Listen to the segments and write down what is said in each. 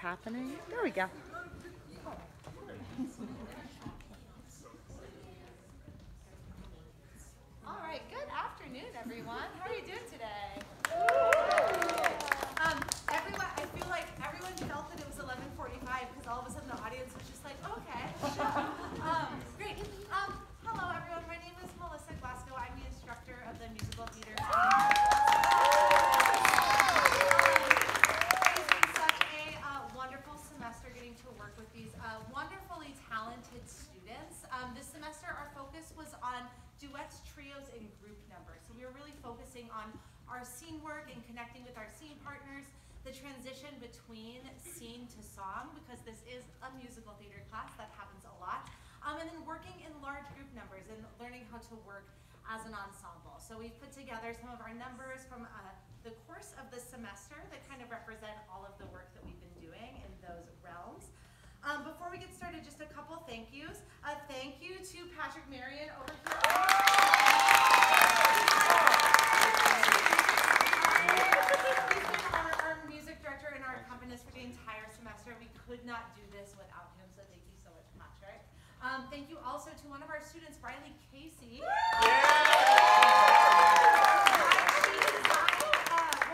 happening. There we go. All right, good afternoon, everyone. How are you doing today? Um, everyone, I feel like everyone felt that it was 11:45 because all of a sudden the audience was just like, okay. um, great. Um, hello, everyone. My name is Melissa Glasgow. I'm the instructor of the musical theater. It's been such a uh, wonderful semester getting to work with these uh, wonderfully talented students. Um, this semester, our focus was on duets, trios, and group numbers. So we were really focusing on our scene work and connecting with our scene partners, the transition between scene to song, because this is a musical theater class, that happens a lot. Um, and then working in large group numbers and learning how to work as an ensemble. So we've put together some of our numbers from uh, the course of the semester that kind of represent all of the work that we've been doing in those realms. Um, before we get started, just a couple thank yous. A thank you to Patrick Marion over here. He's been our, our music director and our accompanist for the entire semester. We could not do this without him, so thank you so much, Patrick. Um, thank you also to one of our students, Riley Casey. Uh,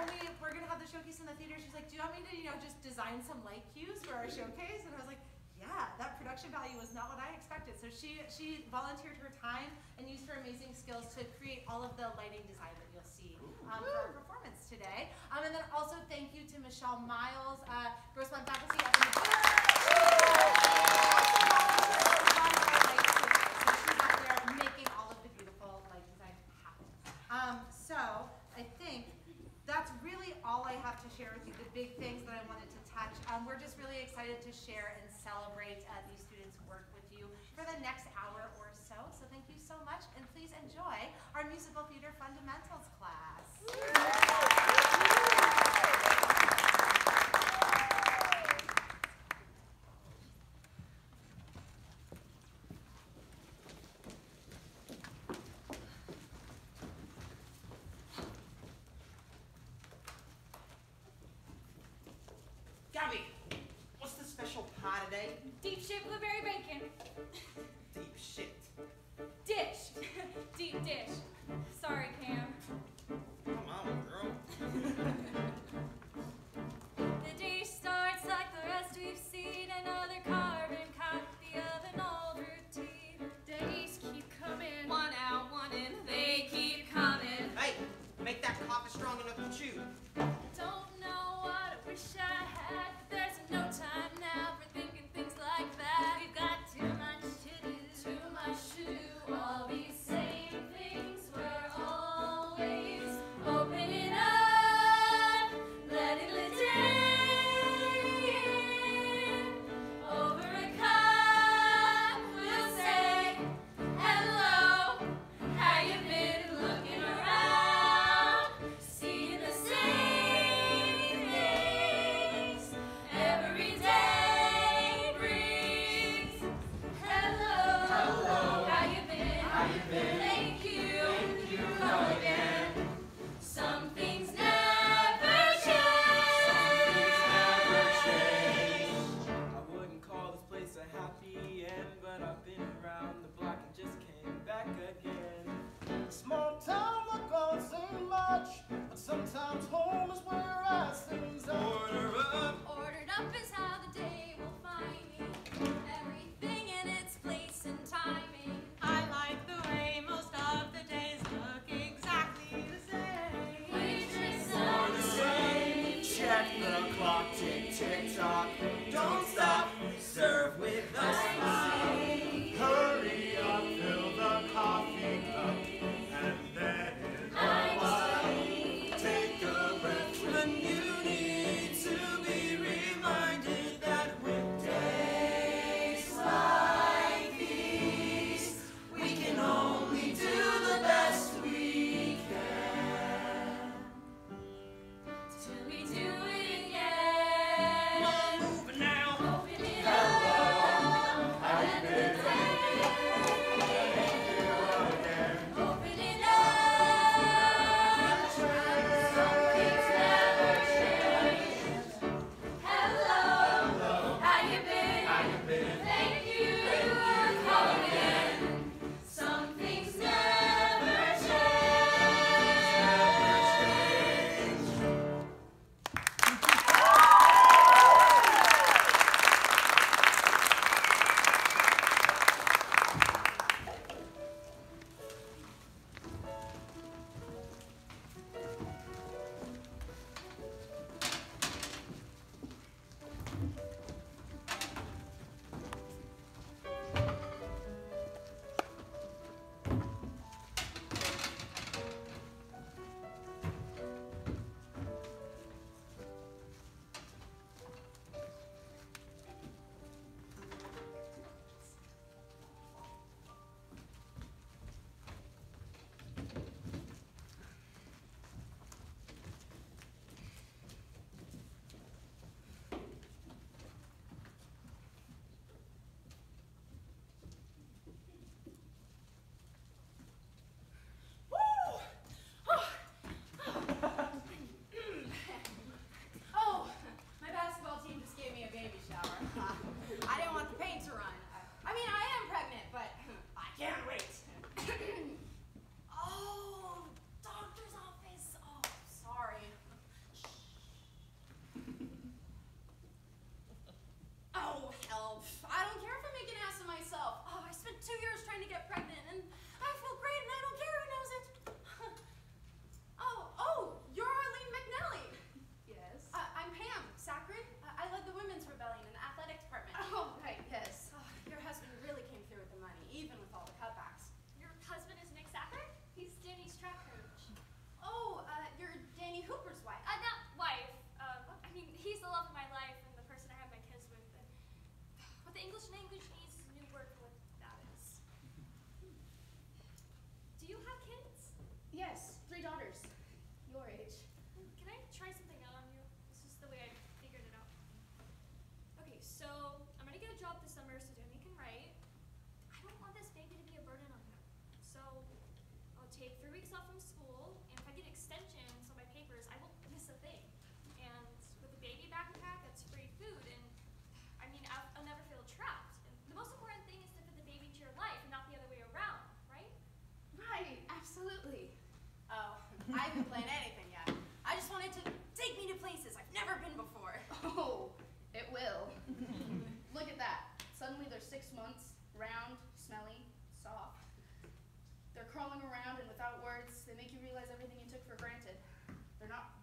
when we were gonna have the showcase in the theater, she's like, "Do you want me to, you know, just design some light cues for our showcase?" And I was like, "Yeah, that production value was not what I expected." So she she volunteered her time and used her amazing skills to create all of the lighting design that you'll see um, for our performance today. Um, and then also thank you to Michelle Miles, uh, Grossmont faculty up in the booth. She's out there making all of the beautiful light design happen. Um, so I think that's really all I have to share with you, the big things that I wanted to touch. Um, we're just really excited to share and celebrate uh, these students' work with you for the next hour or so. So thank you so much, and our musical theater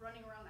running around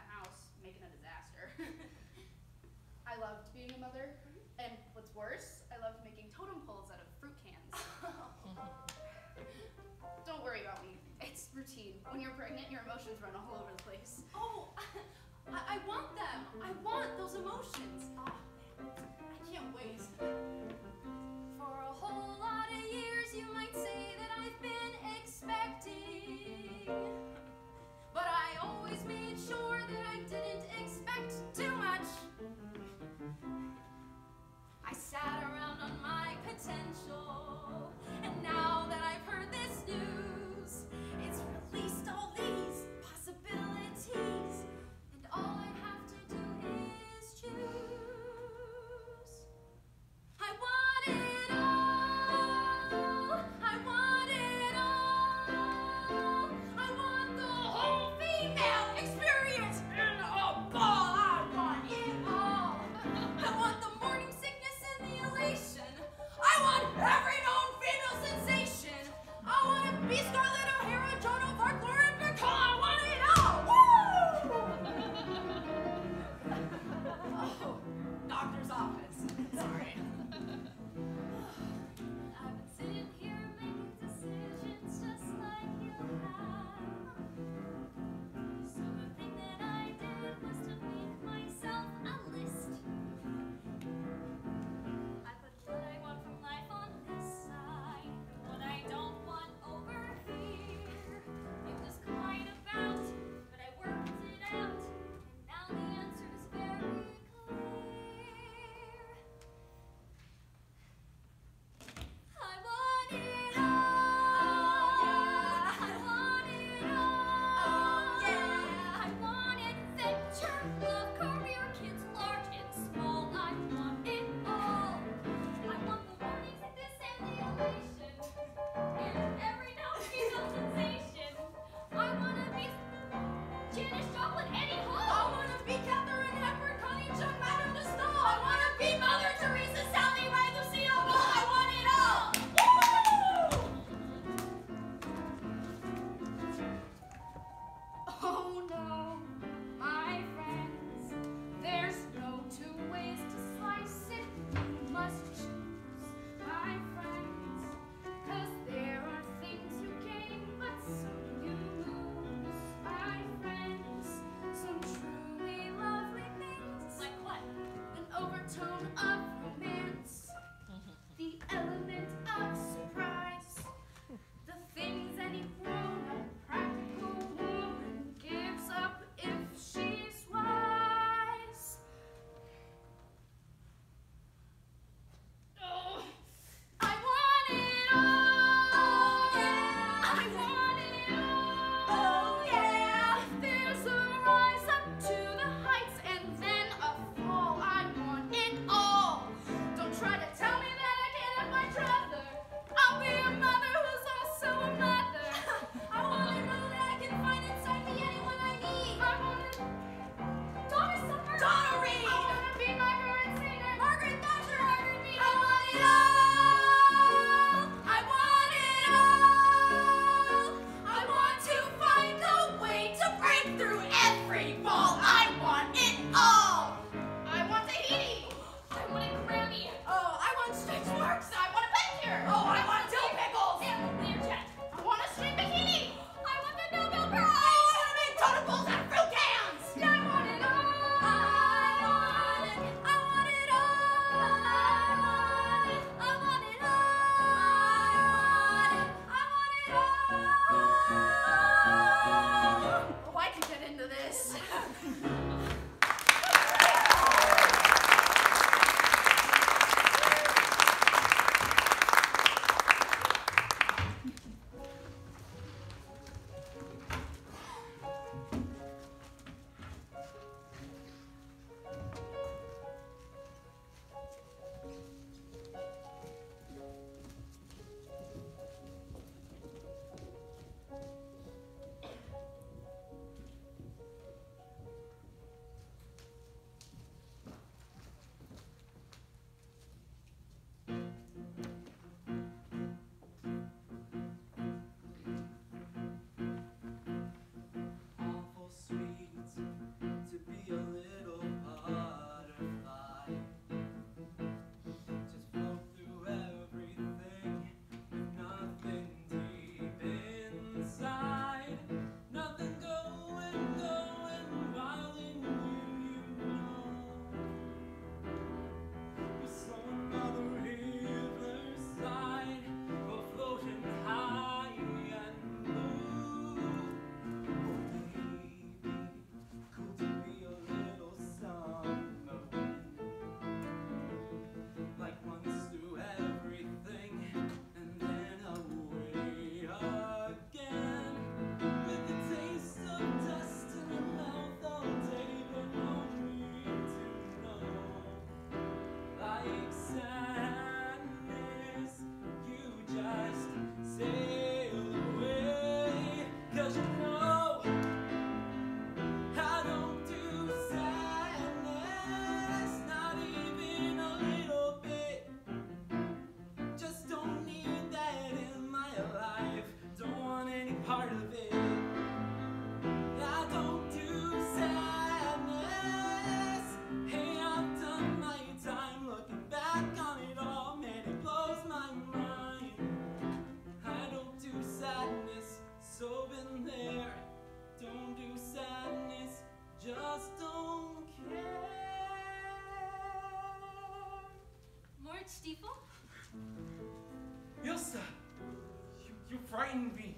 envy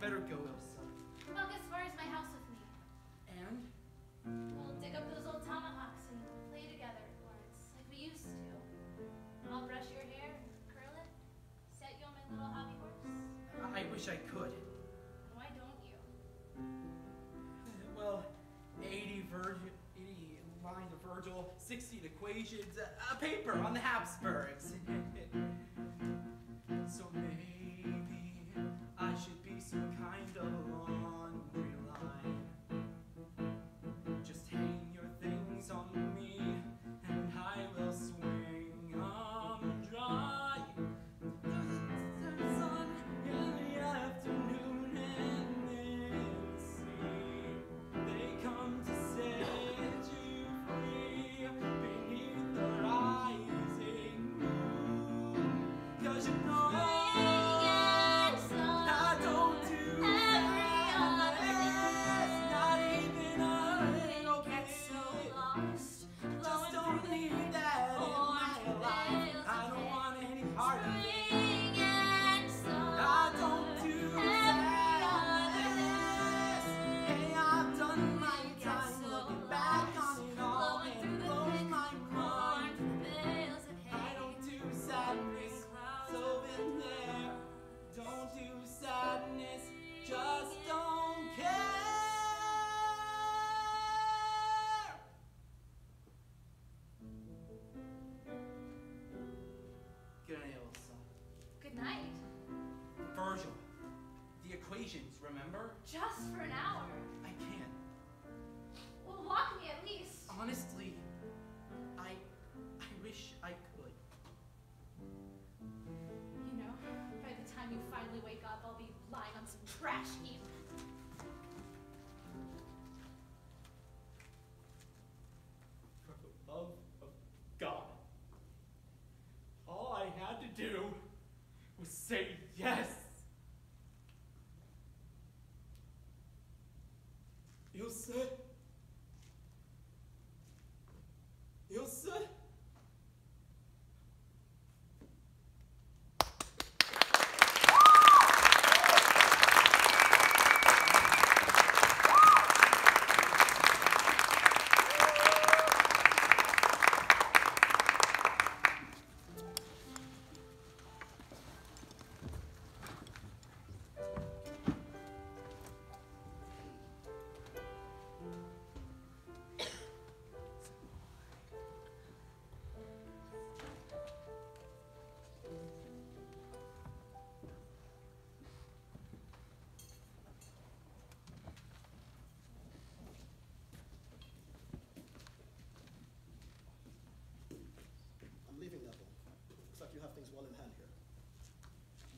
better go, Elsa. Walk as far as my house with me. And? We'll dig up those old tomahawks and play together, Lawrence, like we used to. I'll brush your hair and curl it, set you on my little hobby horse. I wish I could. Why don't you? Well, 80 Virgil, 80 line of Virgil, 16 equations, a paper on the Habsburgs. do.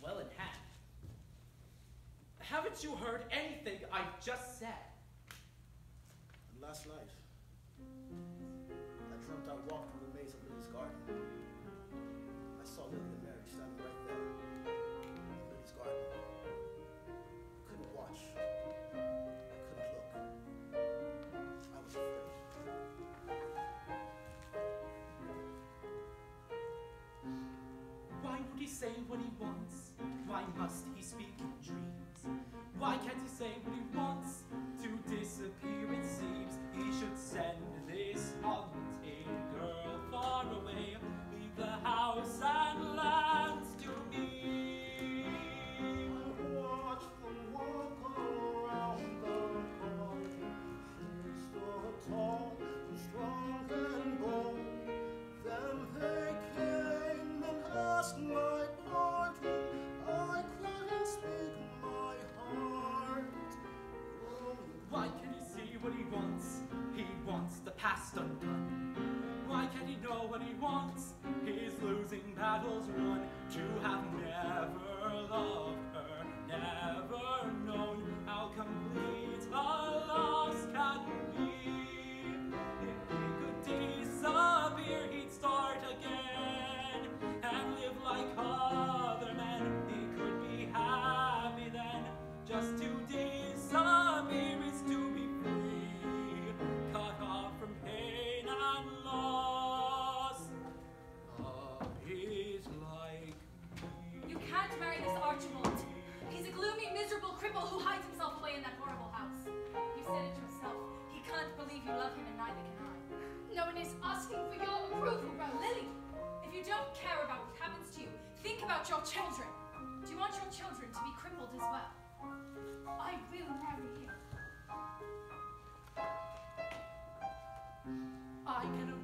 well in hand. Haven't you heard anything I just said? Last night, I dreamt I walked through the maze of Lily's garden. I saw Lily and Mary standing right there in Lily's garden. I couldn't watch. I couldn't look. I was afraid. Why would he say what he wants? Why must he speak in dreams? Why can't he say what he wants? To disappear it seems he should send asking for your approval, Lily, if you don't care about what happens to you, think about your children. Do you want your children to be crippled as well? I will marry him. I cannot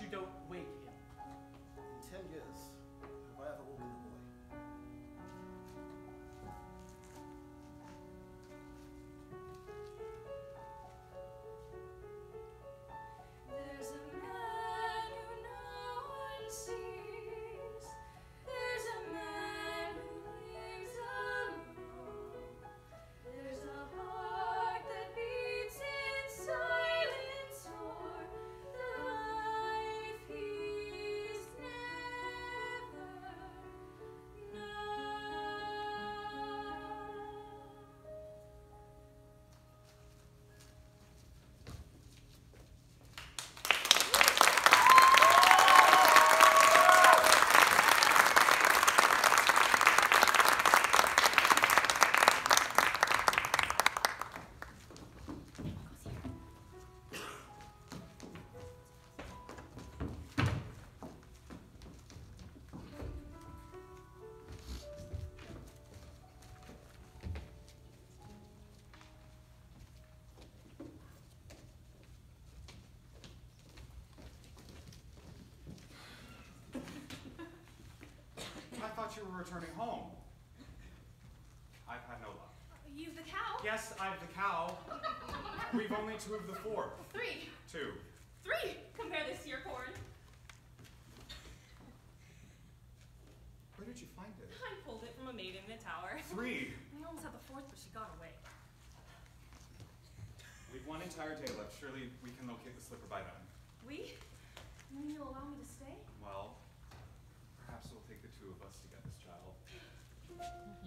you don't thought you were returning home. I've had no luck. You've the cow. Yes, I've the cow. We've only two of the four. Three. Two. Three. Compare this to your corn. Where did you find it? I pulled it from a maiden in a tower. Three. We almost had the fourth, but she got away. We've one entire day left. Surely we can locate the slipper by then. Mm-hmm.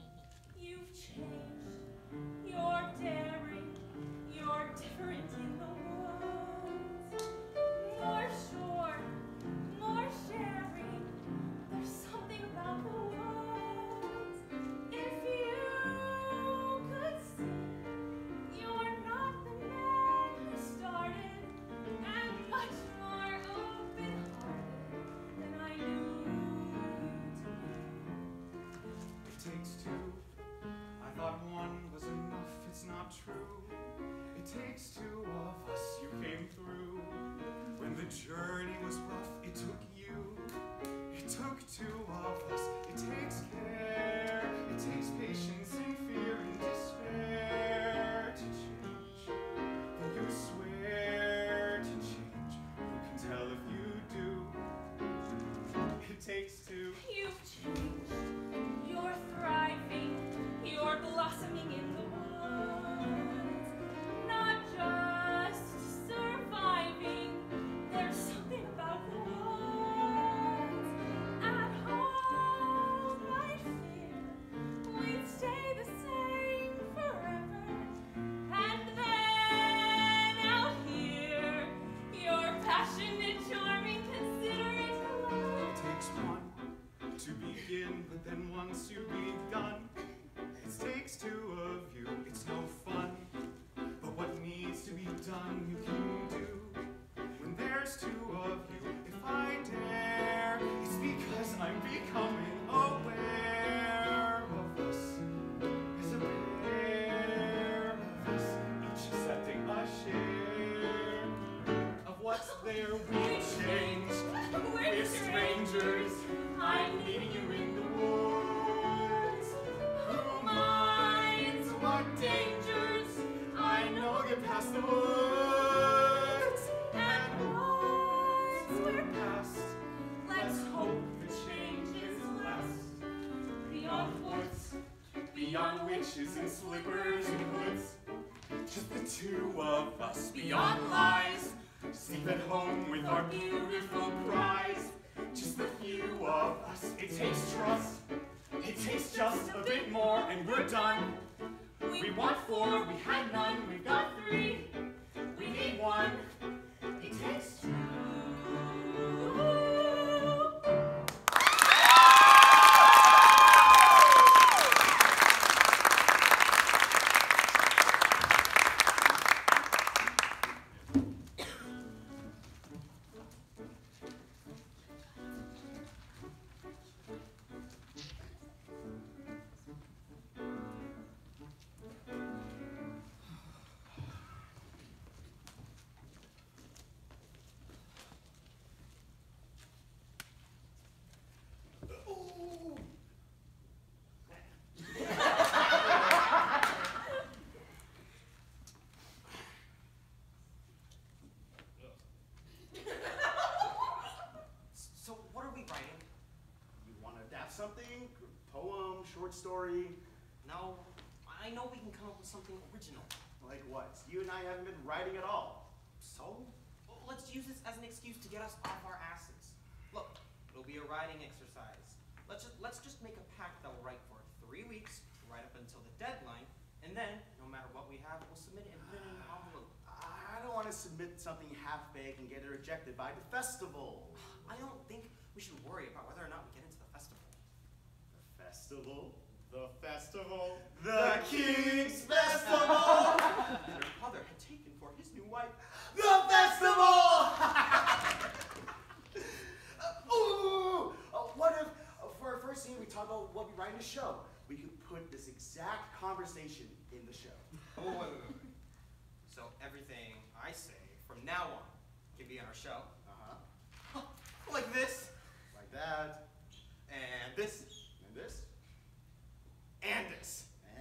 takes To. two and slippers and hoods. Just the two of us beyond lies. Sleep at home with our beautiful prize. Just the few of us. It takes trust. It takes just a bit more and we're done. We want four, we had none, we've got three. We need one. It takes two. Story? No, I know we can come up with something original. Like what? You and I haven't been writing at all. So, well, let's use this as an excuse to get us off our asses. Look, it'll be a writing exercise. Let's just let's just make a pact that we'll write for three weeks, right up until the deadline, and then no matter what we have, we'll submit it and put it in an envelope. I don't want to submit something half-baked and get it rejected by the festival. I don't think we should worry about whether or not we get into the festival. The festival? The festival? The King's Festival! Your father had taken for his new wife. The festival! Ooh, uh, what if, uh, for our first scene, we talk about what we write in the show? We could put this exact conversation in the show. Oh, wait, wait, wait, wait. So everything I say from now on can be on our show. Uh-huh. Like this, Like that, and this, and this.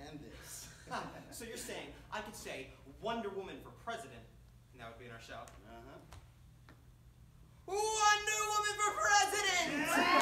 and this. So you're saying I could say Wonder Woman for president, and that would be in our show? Uh-huh. Wonder Woman for president! But,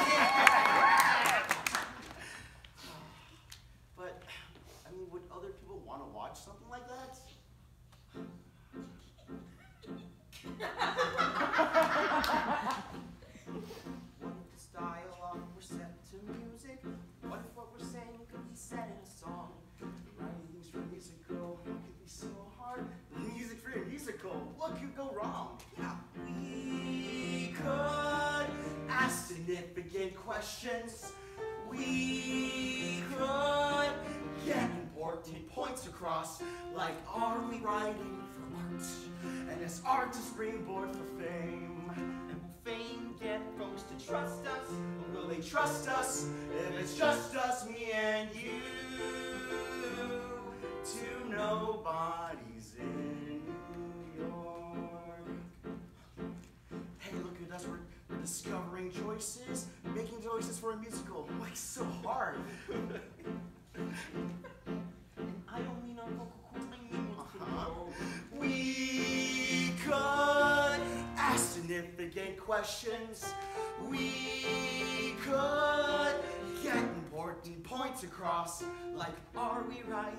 questions. We could get important points across, like are we writing for art? And is art a springboard for fame? And will fame get folks to trust us? Or Will they trust us if it's just us, me and you? To nobody's in us, we're, we're discovering choices, making choices for a musical. Why so hard? I don't mean on vocal cords, I mean Uh-huh. We could ask significant questions. We could get important points across, like are we writing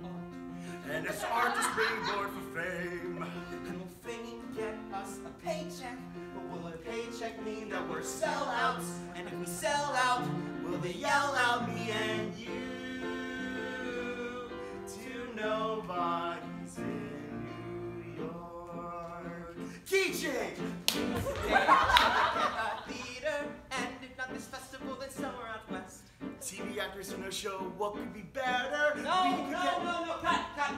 for art? And it's art to springboard for fame? And fame get us a paycheck? But will a paycheck mean that we're sellouts? And if we sell out, will they yell out me and you? To nobody's in New York. Key change! theater, and if not this festival, then somewhere out west. TV actors in a show, what could be better? No, no, no, no, cut, cut.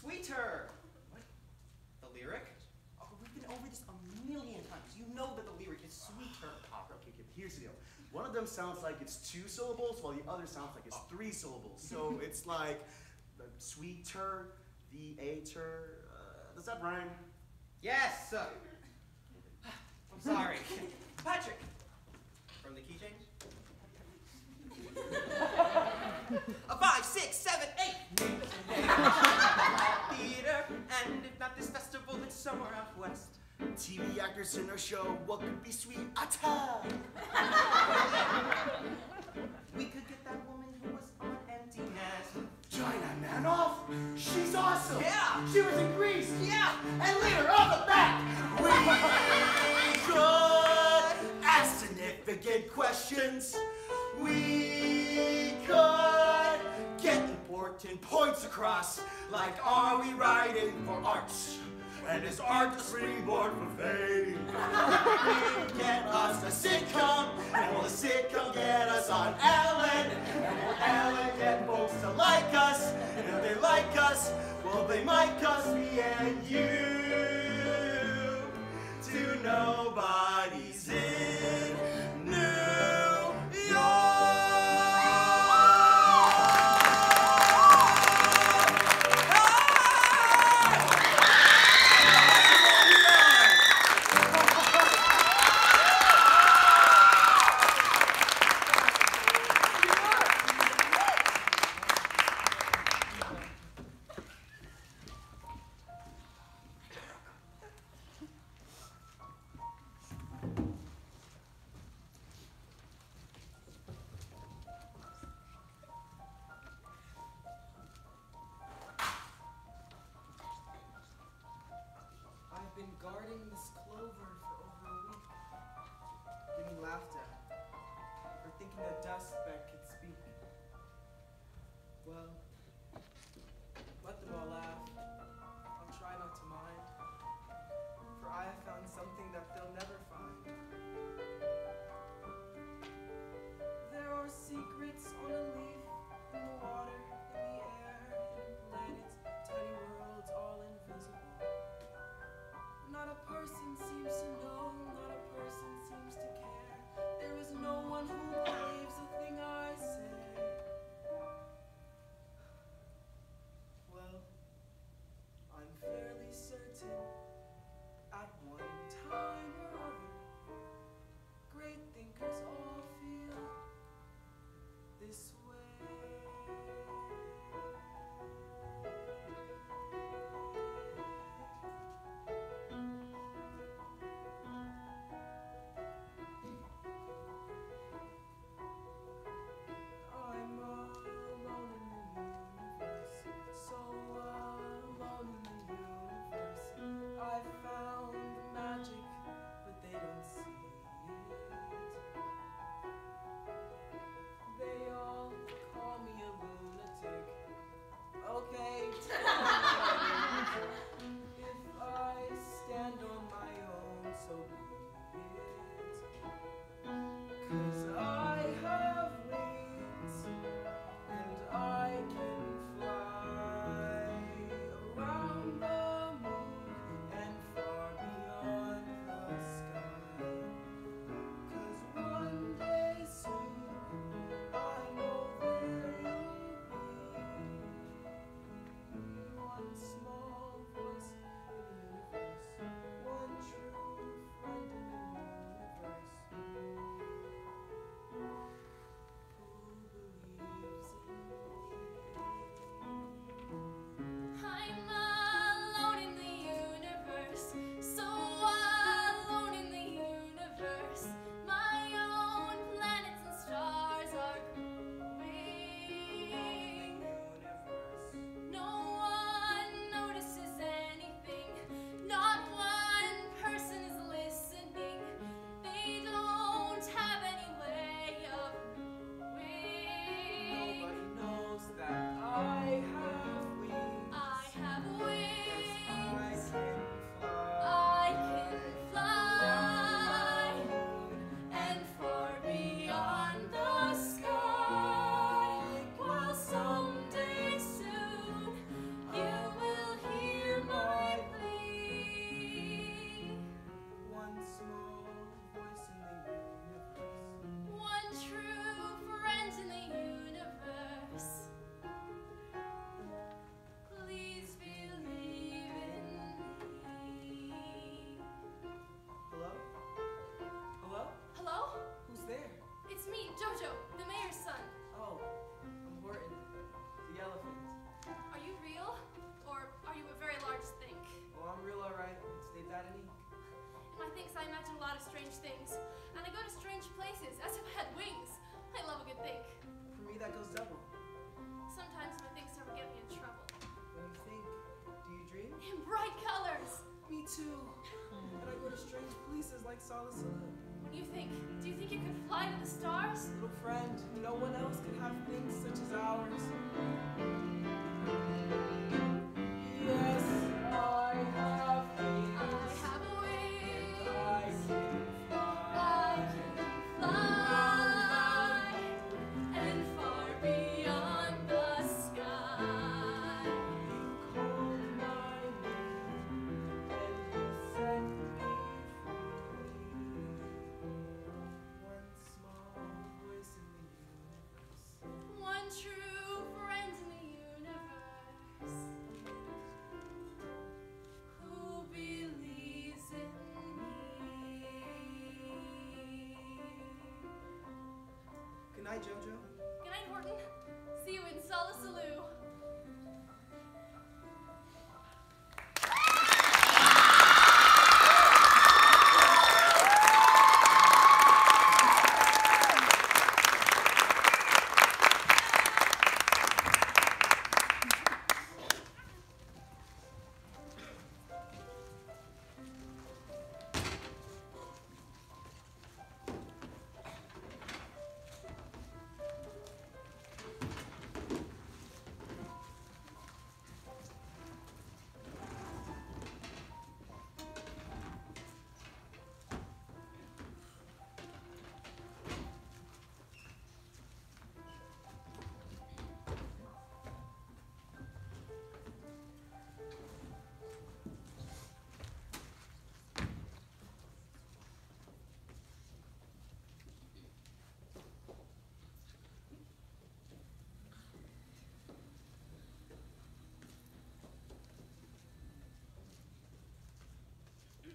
Sweeter. What? The lyric? Oh, we've been over this a million times. You know that the lyric is sweeter. Okay, okay, okay, here's the deal. One of them sounds like it's two syllables, while the other sounds like it's three syllables. So it's like the sweeter, the ater. Uh, does that rhyme? Yes, sir. I'm sorry. Patrick. From the key change? a five, six, seven, eight. Theater, and if not this festival, then somewhere out west. TV actors in a show, what could be sweet? Ata! We could get that woman who was on Empty Nest. Dinah Manoff? She's awesome! Yeah. She was in Grease! Yeah. And later of the back! We could ask significant questions. We could get important points across, like are we writing for art? And is art the springboard for fame? get us a sitcom, and will the sitcom get us on Ellen? And will Ellen get folks to like us? And if they like us, will they mic us, me and you? To nobody's in guarding this clover for over a week. getting laughed at for thinking a dust speck could speak. Well, Not a person seems to know, not a person seems to care. There is no one who When you think, do you think you could fly to the stars? Little friend, no one else could have me. Hi, Jojo.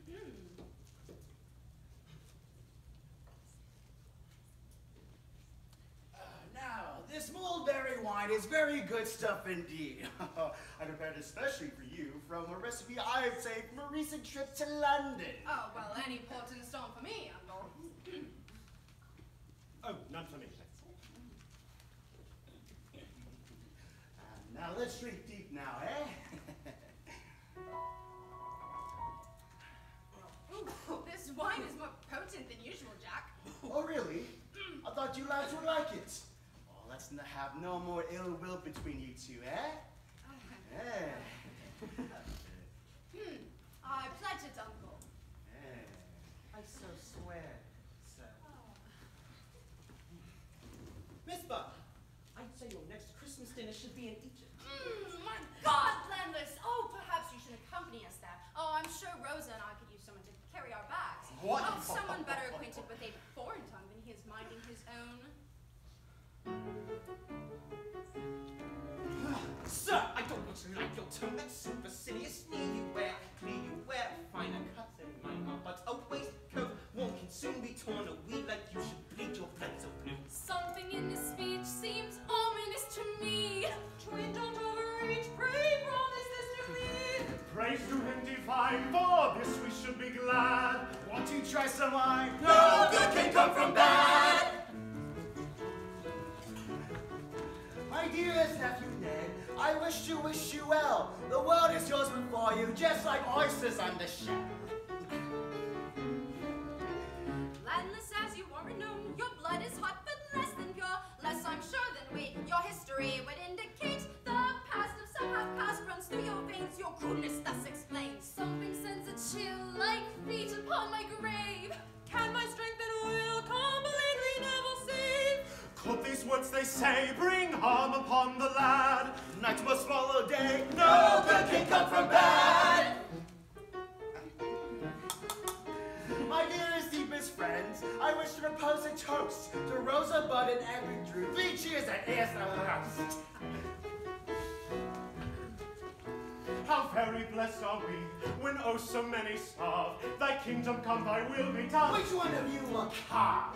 Hmm. Uh, now, this mulberry wine is very good stuff indeed. I prepared it especially for you from a recipe I saved from a recent trip to London. Oh, well, any port in storm for me, Uncle. oh, not for me. thanks. Uh, now, let's drink deep now, eh? Oh, really? I thought you lads would like it. Oh, let's n- have no more ill will between you two, eh? Eh. Hmm, I pledge it, Uncle. Eh. I so swear, sir. Miss Buck, I'd say your next Christmas dinner should be in Egypt. Mm, my God, Landless! Oh, perhaps you should accompany us there. Oh, I'm sure Rosa and I could use someone to carry our bags. What? Oh, someone better Sir, I don't want to like your tone. That's supercilious. Near you wear, near you wear finer cuts than mine are, but a waistcoat one can soon be torn away like you should bleed your blood so blue. Something in this speech seems ominous to me. Twin, don't overreach. Pray promise this to me. Praise to him divine, for this we should be glad. Want you try some wine? No good can come from bad. My dearest nephew Ned, I wish to wish you well. The world is yours before you, just like oysters under shell. Landless as you are known, your blood is hot but less than pure. Less, I'm sure, than we. Your history would indicate the past of some have passed runs through your veins. Your crudeness thus explains. Something sends a chill like feet upon my grave. Can my strength and will completely never save? Could these words they say bring harm upon the lad? Night must follow day. No good can come from bad. My dearest, deepest friends, I wish to propose a toast to Rosa, Bud, and Edwin Drood. Three cheers here's the last. How very blessed are we when oh so many starve. Thy kingdom come, thy will be done. Which one of you look hard?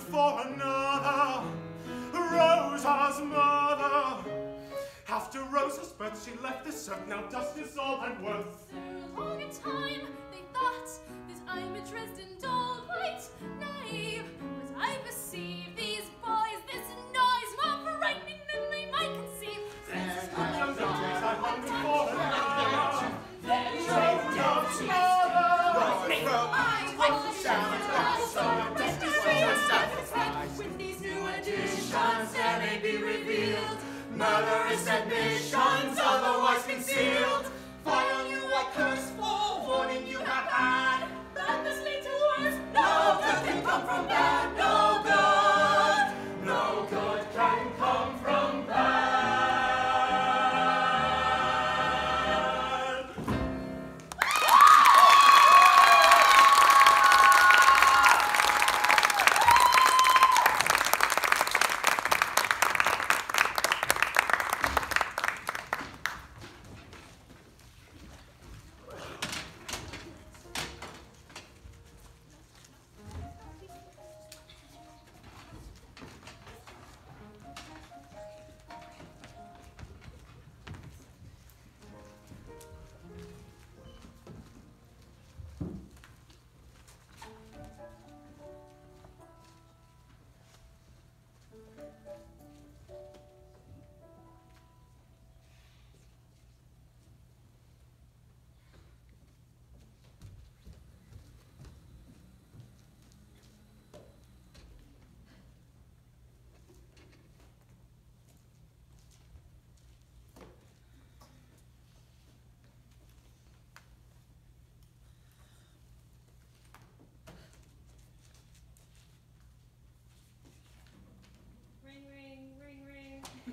For another, Rosa's mother. After Rosa's birth she left this earth, now dust is all I'm worth. So long a time they thought that I'm a Dresden doll, quite naive. But I perceive these boys, this noise more frightening than they might conceive. In younger days I hungered for another, Then Rosa's mother. I With these new Additions there may be revealed. Murderous admissions, otherwise concealed. Fire you I curse for warning you have had. That must lead to worse. No good can come from bad. No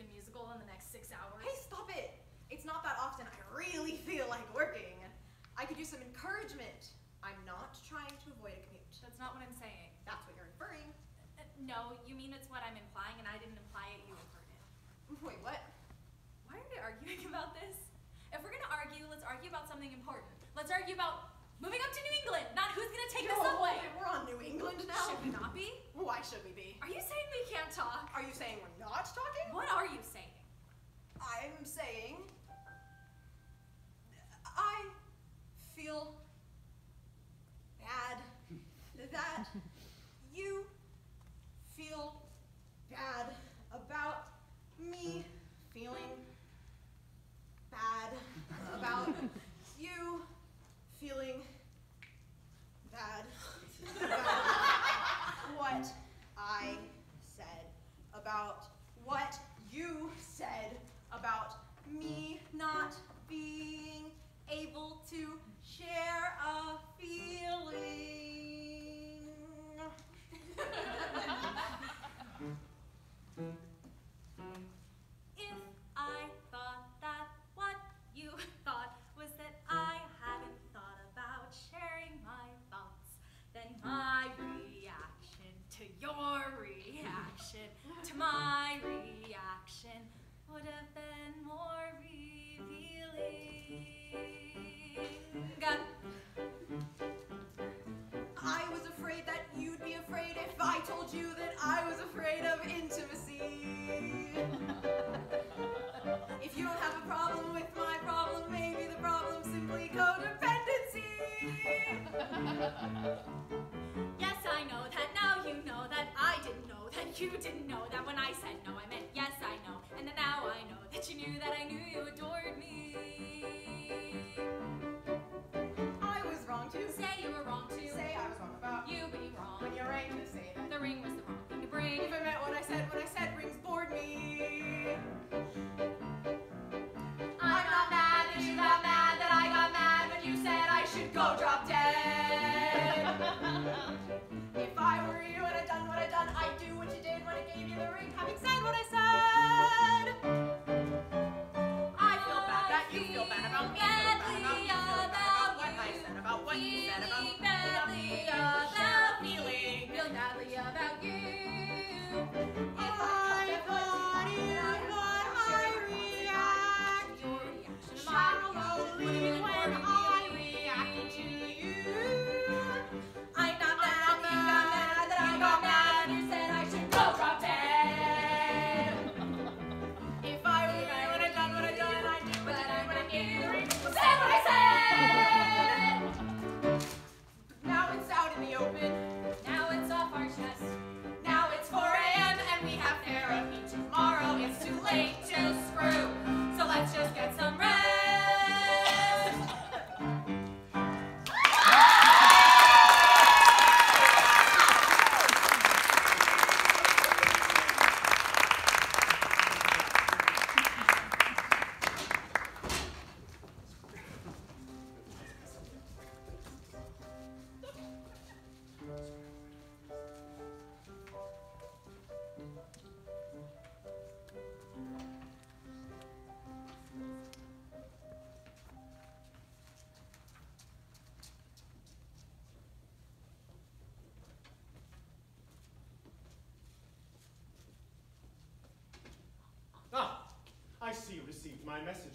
American musical in the next six hours. Hey, stop it! It's not that often I really feel like working. I could use some encouragement. I'm not trying to avoid a commute. That's not what I'm saying. That's what you're inferring. Uh, no, you mean it's what I'm implying, and I didn't imply it, you inferred it. Wait, what? Why are we arguing about this? If we're gonna argue, let's argue about something important. Let's argue about moving up to New England, not who's gonna take the subway. We're on New England now. Should we not be? Why should we be? Are you saying we can't talk? Are you saying we're not talking? What are you saying? I'm saying I feel bad that you feel bad about me feeling bad about share Mm. yes, I know that. Now you know that. I didn't know that. You didn't know that. When I said no, I meant yes, I know. And now I know that you knew that I knew you adored me. do what you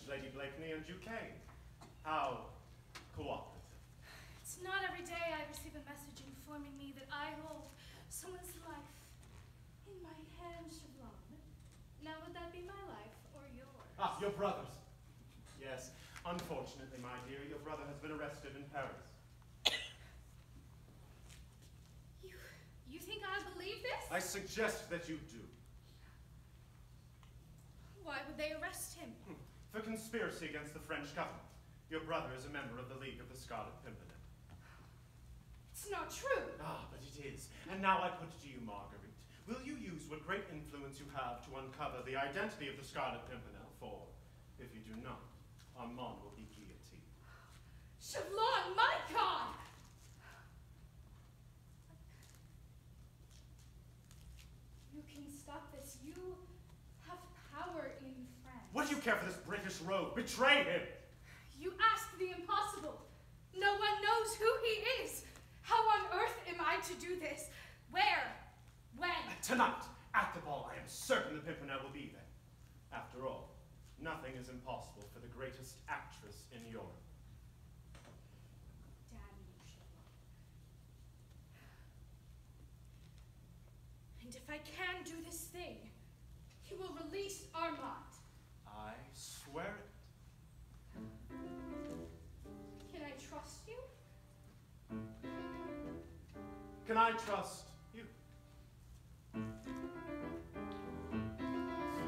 Lady Blakeney and Duquesne. How cooperative. It's not every day I receive a message informing me that I hold someone's life in my hands, Chauvelin. Now, would that be my life or yours? Ah, your brother's. Yes, unfortunately, my dear, your brother has been arrested in Paris. you, you think I believe this? I suggest that you do. Why would they arrest him? For conspiracy against the French government. Your brother is a member of the League of the Scarlet Pimpernel. It's not true. Ah, but it is. And now I put it to you, Marguerite. Will you use what great influence you have to uncover the identity of the Scarlet Pimpernel? For if you do not, Armand will be guillotined. Chauvelin, my God! You can stop this. You have power in France. What do you care for this British rogue? Betray him! You ask the impossible. No one knows who he is. How on earth am I to do this? Where? When? Uh, tonight, at the ball, I am certain the Pimpernel will be there. After all, nothing is impossible for the greatest actress in Europe. Damn you, Sherlock. And if I can do this thing, he will release Armand. I swear it. Can I trust you? Can I trust you?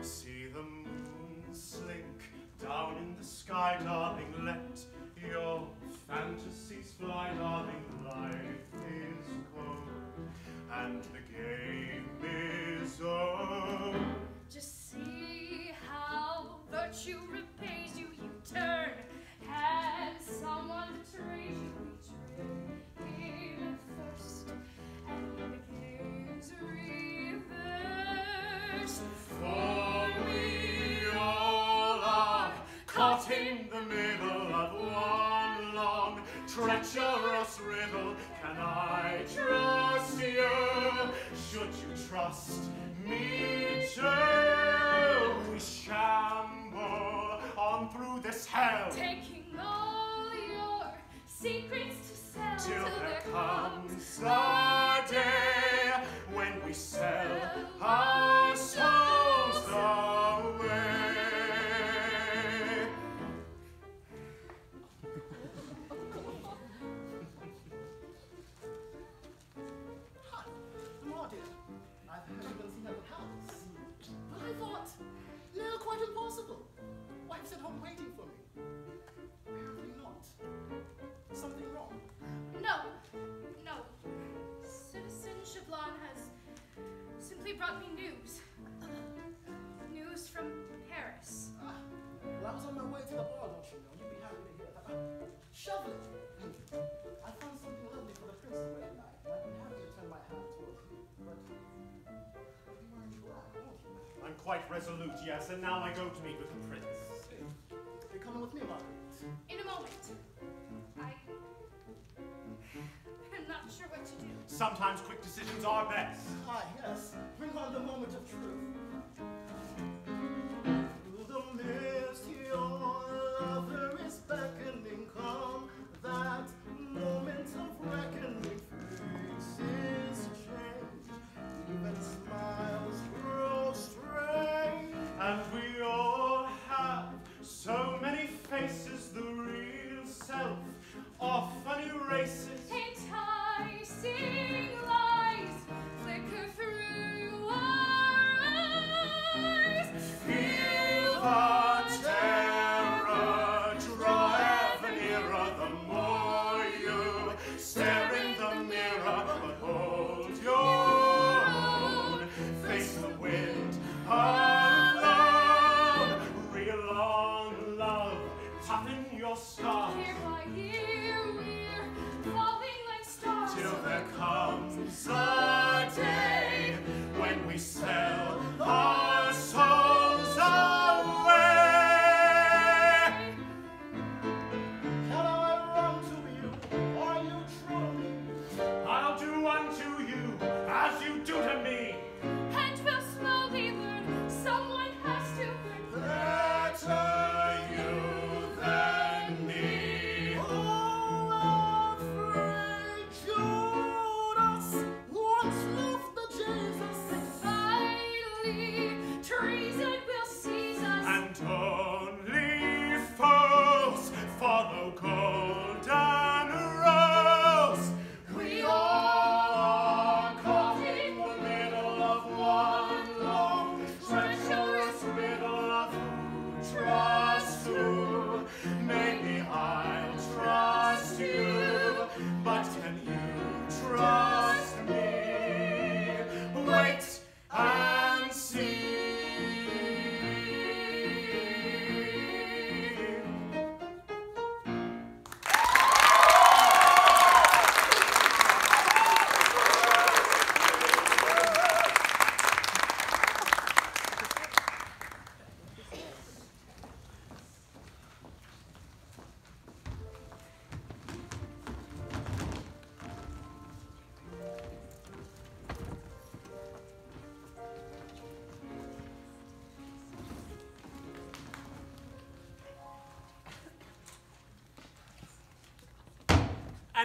See the moon slink down in the sky, darling. Let your fantasies fly, darling. Life is cold, and the game is over. Virtue repays you. You turn, and someone betrays you. Betray him first, and the game's reversed. For we all are caught in the middle of one long treacherous riddle. Can I trust you? Should you trust me this hell Taking all your secrets to sell till there there comes resolute, yes, and now I go to meet with the prince. Hey, you're coming with me, Marguerite. In a moment. I am not sure what to do. Sometimes quick decisions are best. Ah, yes.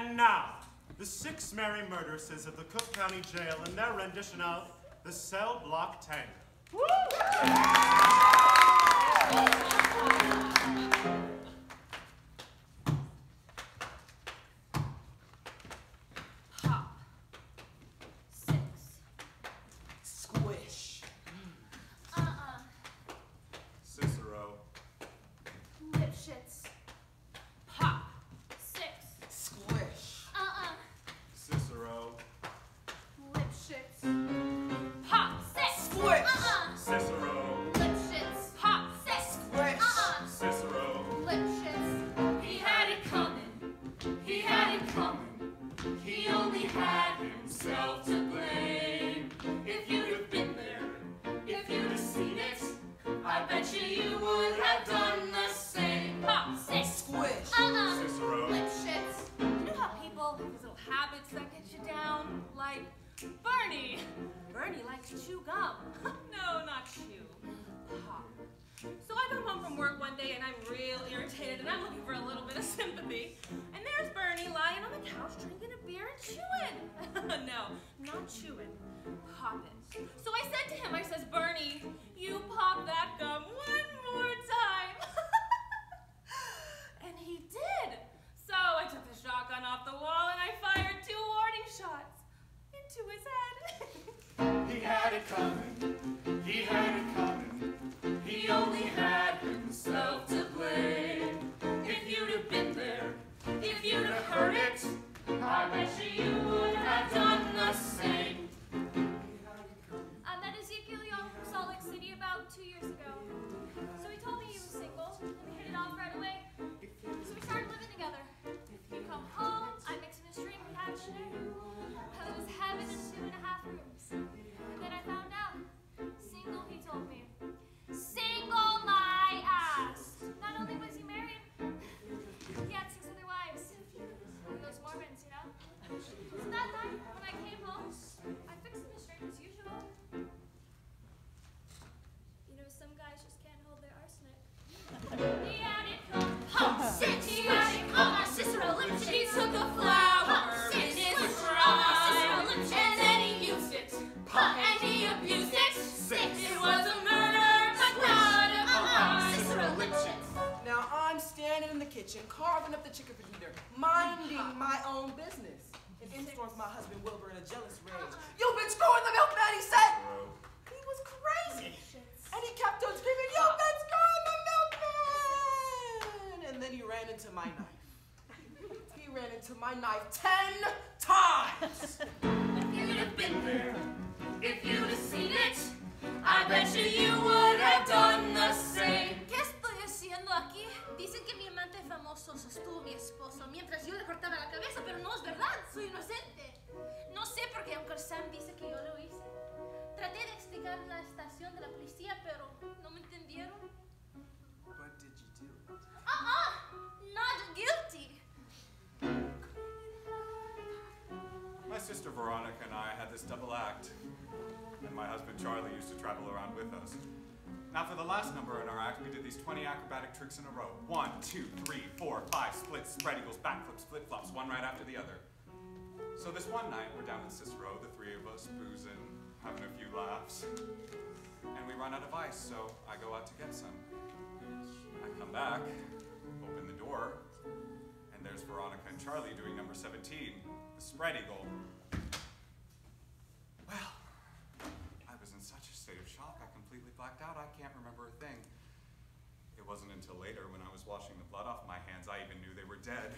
And now, the six merry murderesses of the Cook County Jail in their rendition of The Cell Block Tango. Woo! these 20 acrobatic tricks in a row. One, two, three, four, five, splits, spread eagles, backflips, flip-flops, one right after the other. So this one night, we're down in Cicero, the three of us, boozing, having a few laughs. And we run out of ice, so I go out to get some. I come back, open the door, and there's Veronica and Charlie doing number 17, the spread eagle. Well, I was in such a state of shock, I completely blacked out, I can't remember a thing wasn't until later when I was washing the blood off my hands I even knew they were dead.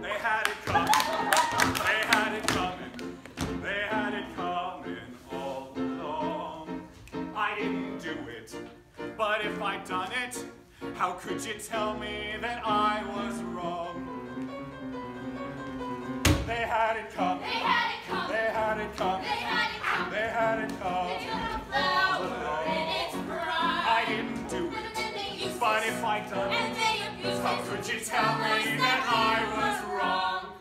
They had it coming. They had it coming. They had it coming all along. I didn't do it, but if I'd done it, how could you tell me that I was wrong? They had it coming. They had it coming. They had it coming. They had it coming. They had it coming. I done. And they abused How could you tell me that I was wrong?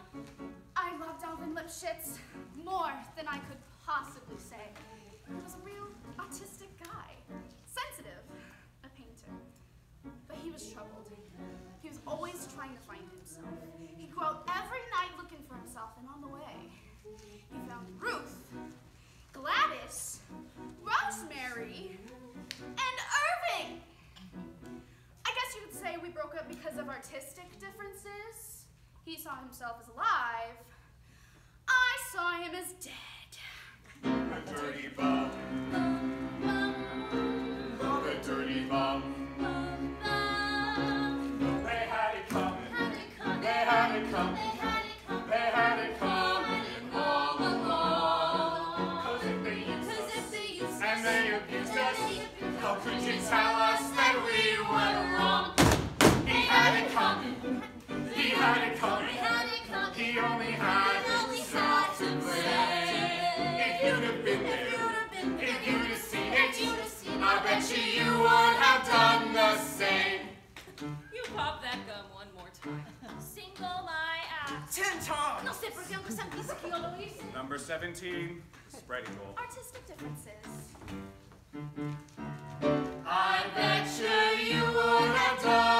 I loved Alvin Lipschitz more than I could possibly say. He was a real autistic guy, sensitive, a painter. But he was troubled. He was always trying to find himself. He'd go out every night looking for himself, and on the way, he found Ruth, Gladys, Rosemary, and Irving! Guess you could say we broke up because of artistic differences. He saw himself as alive. I saw him as dead. A dirty bum. A dirty bum. They had it coming. They had it coming. They had it coming all had it coming. He only had himself to blame. If you'd have been there, if you'd have seen it, I bet you you would have done the same. You pop that gum one more time. Single my ass. Ten times! No sé por qué aunque sean quince lo hice. Number 17, spreading goal. Artistic differences. I bet you you would have done